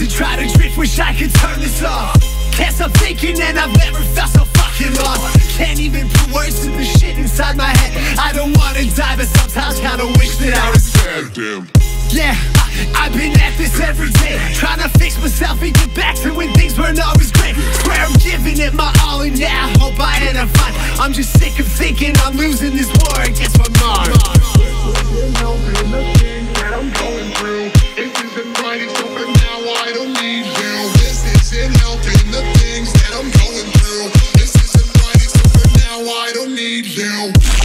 I could turn this off Guess I'm thinking and I've never felt so fucking lost. Can't even put words to the shit inside my head. I don't wanna die but sometimes kinda wish that I was dead. Damn. Yeah, I've been at this every day. Trying to fix myself and get back to when things weren't always great. Swear I'm giving it my all and yeah, I hope I end up fine. I'm just sick of thinking I'm losing this war I don't need you.